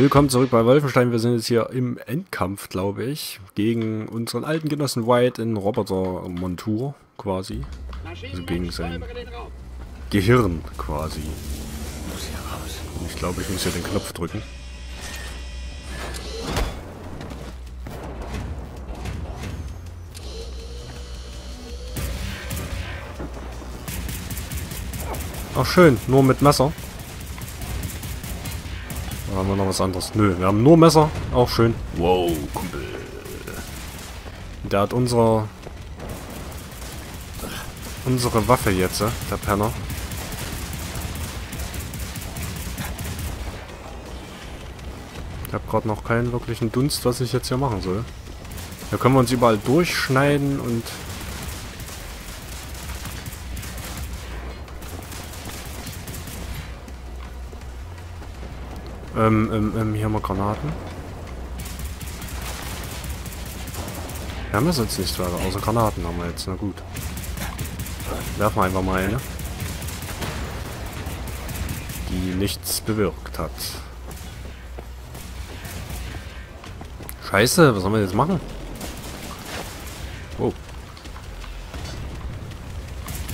Willkommen zurück bei Wolfenstein. Wir sind jetzt hier im Endkampf, glaube ich, gegen unseren alten Genossen White in Roboter-Montur quasi. Also gegen sein Gehirn quasi. Ich glaube, ich muss hier den Knopf drücken. Ach schön, nur mit Messer. Was anderes. Nö, wir haben nur Messer. Auch schön. Wow, Kumpel. Der hat unsere... Unsere Waffe jetzt, der Penner. Ich habe gerade noch keinen wirklichen Dunst, was ich jetzt hier machen soll. Da können wir uns überall durchschneiden und... Ähm, ähm, ähm, hier haben wir Granaten. Wir haben ja sonst nichts weiter, außer Granaten haben wir jetzt, na gut. Werfen wir einfach mal eine. Die nichts bewirkt hat. Scheiße, was sollen wir jetzt machen? Oh.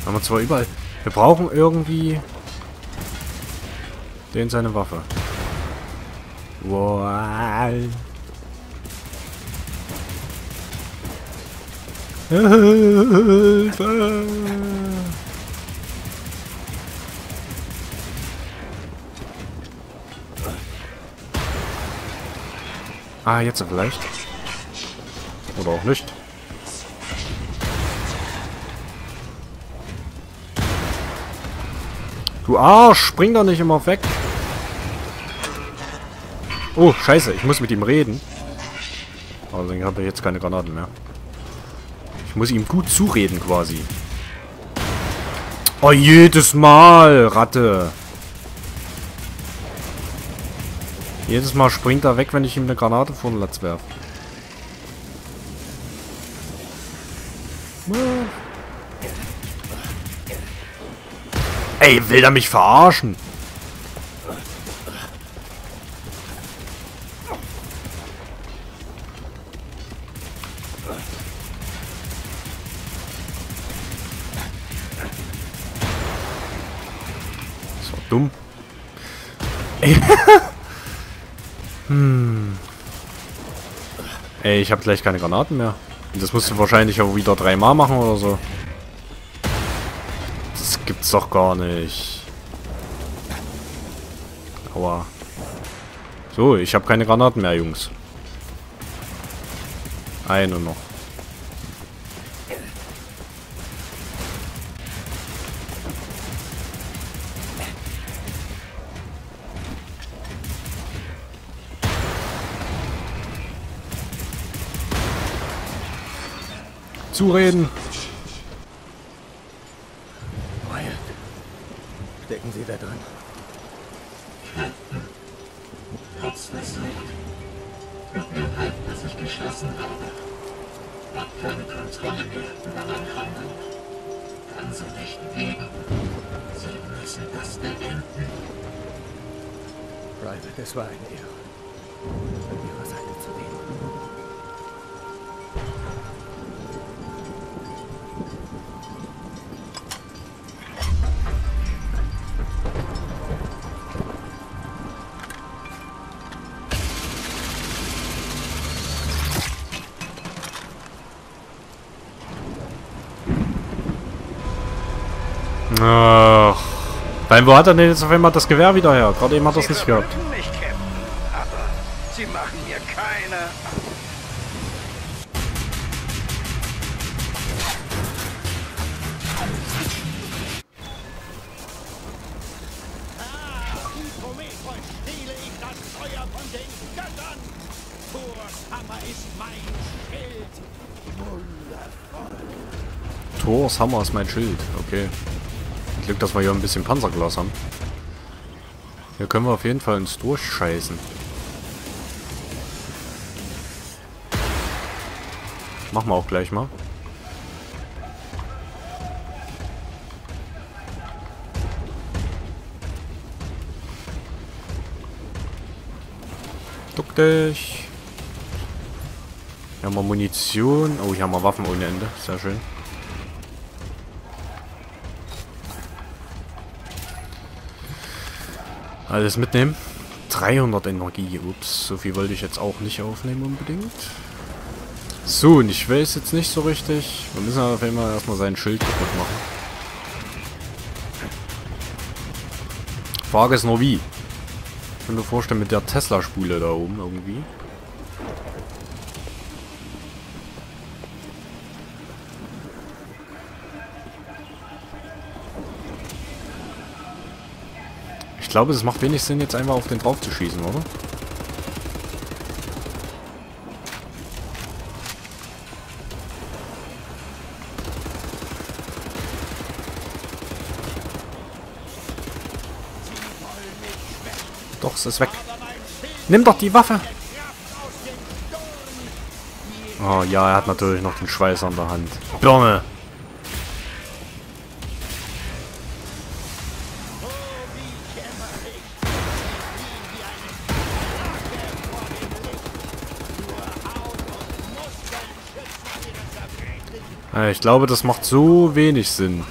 Haben wir zwar überall... Wir brauchen irgendwie... Den seine Waffe. Wow. Ah, jetzt vielleicht. Oder auch nicht. Du Arsch, spring doch nicht immer weg. Oh, scheiße, ich muss mit ihm reden. Aber dann habe ich jetzt keine Granaten mehr. Ich muss ihm gut zureden quasi. Oh, jedes Mal, Ratte. Jedes Mal springt er weg, wenn ich ihm eine Granate vor den Latz werfe. Ey, will er mich verarschen? Das war dumm. Ey. hm. Ey, ich habe gleich keine Granaten mehr. Das musst du wahrscheinlich auch wieder dreimal machen oder so. Das gibt's doch gar nicht. Aua. So, ich habe keine Granaten mehr, Jungs. Eine noch. Zureden. Stecken Sie da drin. Herzversucht. Tut mir leid, dass ich geschlossen habe. Hab keine Kontrolle mehr über mein Handeln. Kann so nicht leben. Sie müssen das beenden. Private, es war eine Ehre, an Ihrer Seite zu dienen. Nein, wo hat er denn jetzt auf einmal das Gewehr wieder her? Gerade eben hat er es nicht gehabt. mich, Captain. Aber sie machen mir keine... Prometheus stehle ich das Feuer von den Göttern! Thors Hammer ist mein Schild! Thors Hammer ist mein Schild. Okay. Glück, dass wir hier ein bisschen Panzerglas haben. Hier können wir auf jeden Fall uns durchscheißen. Machen wir auch gleich mal. Duck dich. Hier haben wir Munition. Oh, hier haben wir Waffen ohne Ende. Sehr schön. Alles mitnehmen. 300 Energie. Ups, so viel wollte ich jetzt auch nicht aufnehmen unbedingt. So, und ich weiß jetzt nicht so richtig. Wir müssen auf jeden Fall erstmal sein Schild kaputt machen. Frage ist nur wie. Ich kann mir vorstellen mit der Tesla-Spule da oben irgendwie. Glaube, es macht wenig Sinn, jetzt einfach auf den drauf zu schießen, oder? Doch, es ist weg. Nimm doch die Waffe! Oh ja, er hat natürlich noch den Schweiß an der Hand. Birne! Ich glaube, das macht so wenig Sinn.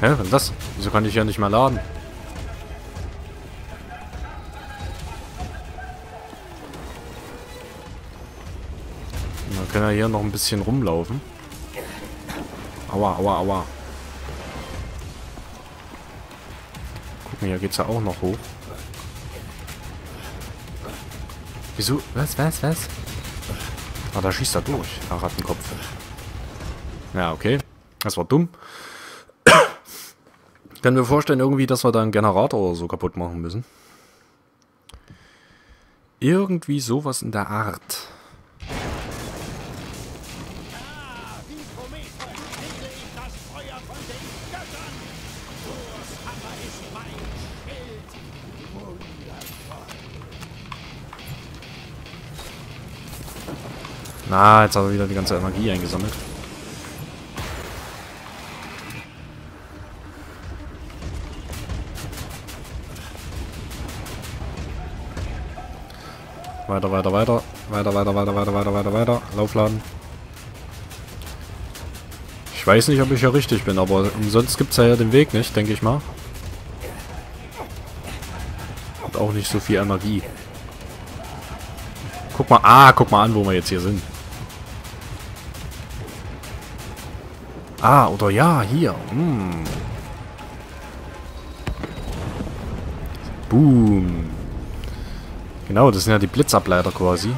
Hä, was ist das? Wieso kann ich ja nicht mehr laden? Man kann ja hier noch ein bisschen rumlaufen. Aua, aua, aua. Gucken, hier geht's ja auch noch hoch. Wieso? Was, was, was? Ah, da schießt er durch. Ah, Rattenkopf. Ja, okay. Das war dumm. Kann mir vorstellen irgendwie, dass wir da einen Generator oder so kaputt machen müssen. Irgendwie sowas in der Art. Na, jetzt hat er wieder die ganze Energie eingesammelt. Weiter, weiter, weiter. Weiter, weiter, weiter, weiter, weiter, weiter, weiter. Laufladen. Ich weiß nicht, ob ich hier richtig bin, aber umsonst gibt es ja den Weg nicht, denke ich mal. Und auch nicht so viel Energie. Guck mal, ah, guck mal an, wo wir jetzt hier sind. Ah, oder ja, hier. Hm. Boom. Genau, das sind ja die Blitzableiter quasi.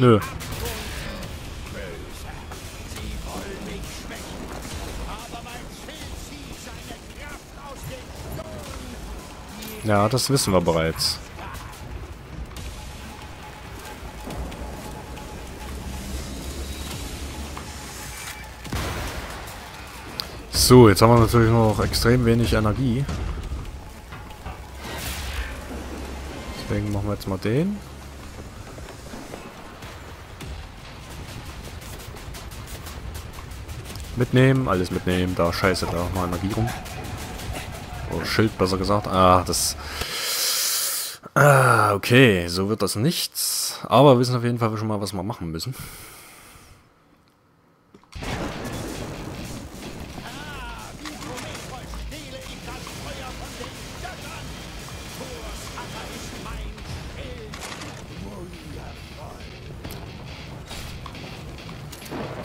Arbeitende Ja, das wissen wir bereits. So, jetzt haben wir natürlich noch extrem wenig Energie. Deswegen machen wir jetzt mal den. Mitnehmen, alles mitnehmen. Da scheiße da mal Energie rum. Oder Schild besser gesagt. Ah, das... Ah, okay. So wird das nichts. Aber wir wissen auf jeden Fall schon mal, was wir machen müssen.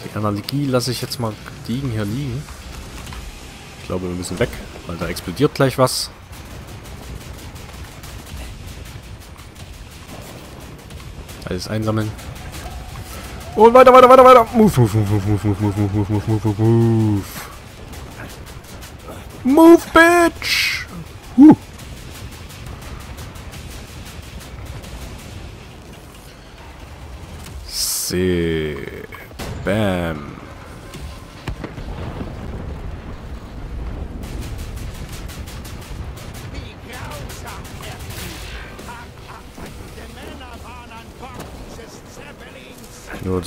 Die Energie lasse ich jetzt mal liegen hier liegen. Ich glaube, wir müssen weg, weil da explodiert gleich was. Alles einsammeln. Und weiter, weiter, weiter, weiter. Move, move, move, move, move, move, move, move, move, move, move, move. Move, bitch! Huh. See.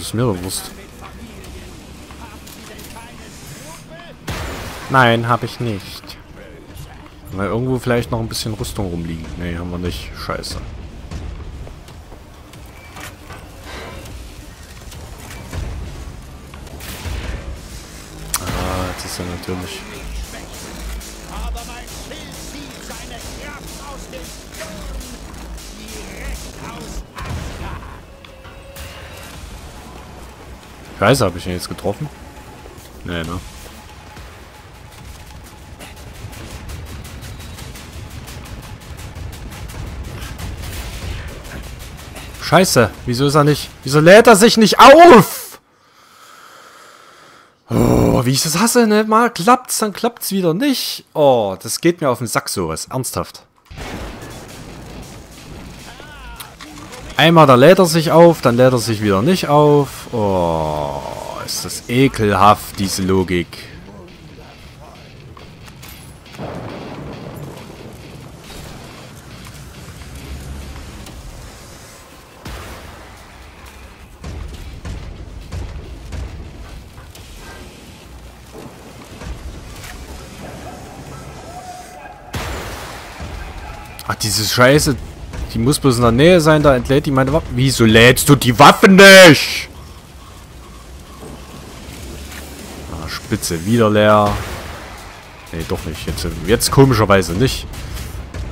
Ist mir bewusst. Nein, habe ich nicht. Weil irgendwo vielleicht noch ein bisschen Rüstung rumliegen. Nee, haben wir nicht. Scheiße. Ah, jetzt ist er natürlich. Scheiße, habe ich ihn jetzt getroffen? Nee, ne? Scheiße, wieso ist er nicht... Wieso lädt er sich nicht auf? Oh, wie ich das hasse, ne? Mal klappt's, dann klappt's wieder nicht. Oh, das geht mir auf den Sack sowas. Ernsthaft. Einmal da lädt er sich auf, dann lädt er sich wieder nicht auf. Oh, ist das ekelhaft, diese Logik. Ach, diese Scheiße. Die muss bloß in der Nähe sein, da entlädt die meine Waffen. Wieso lädst du die Waffen nicht? Ah, Spitze, wieder leer. Nee, doch nicht. Jetzt, jetzt komischerweise nicht.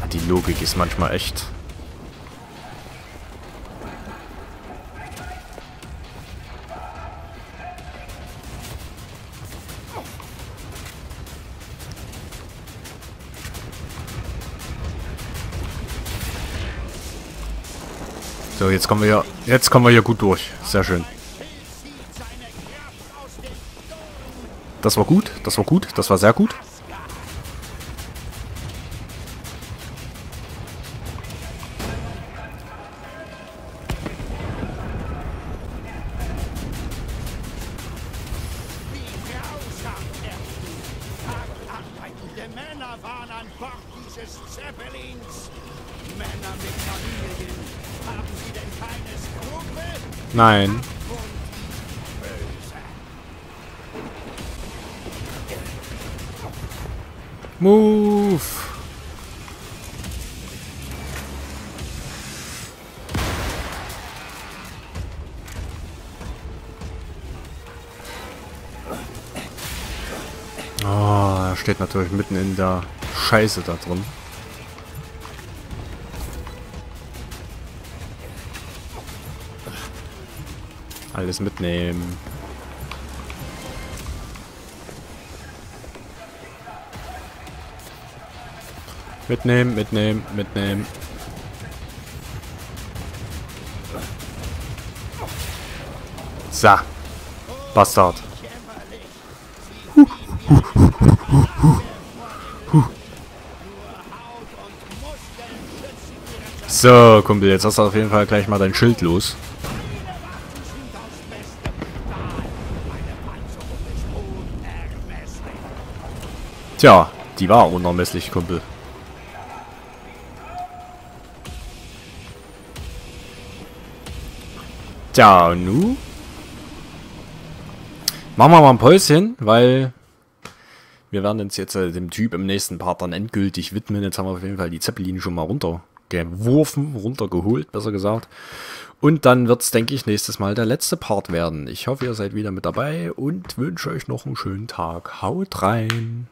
Ah, die Logik ist manchmal echt... So, jetzt kommen wir hier, jetzt kommen wir hier gut durch. Sehr schön. Das war gut, das war gut, das war sehr gut. Er Männer waren an Bord dieses Zeppelins. Männer mit Familien. Nein. Move. Oh, er steht natürlich mitten in der Scheiße da drin. Alles mitnehmen. Mitnehmen, mitnehmen, mitnehmen. So. Bastard. So, Kumpel, jetzt hast du auf jeden Fall gleich mal dein Schild los. Tja, die war unermesslich, Kumpel. Tja, nu? Machen wir mal ein Päuschen, weil wir werden uns jetzt äh, dem Typ im nächsten Part dann endgültig widmen. Jetzt haben wir auf jeden Fall die Zeppelin schon mal runtergeworfen, runtergeholt, besser gesagt. Und dann wird es, denke ich, nächstes Mal der letzte Part werden. Ich hoffe, ihr seid wieder mit dabei und wünsche euch noch einen schönen Tag. Haut rein!